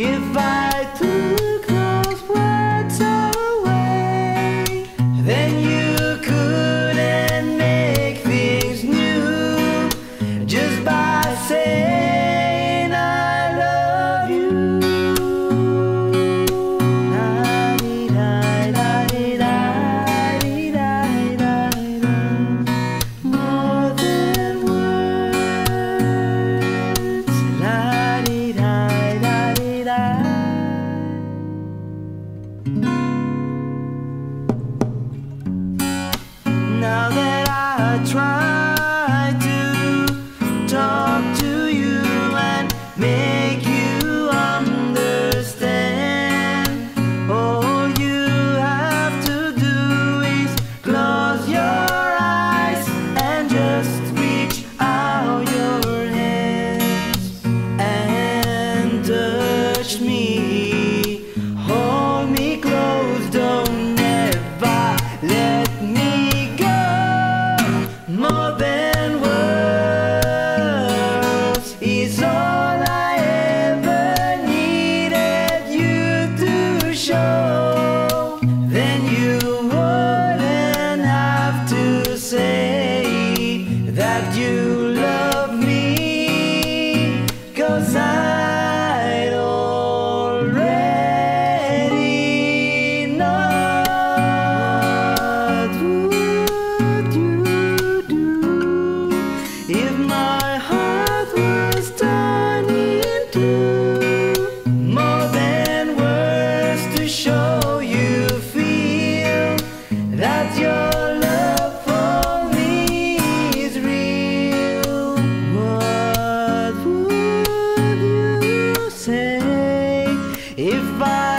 If I thousand words is all I ever needed you to show. Then you wouldn't have to say that you love me. Cause I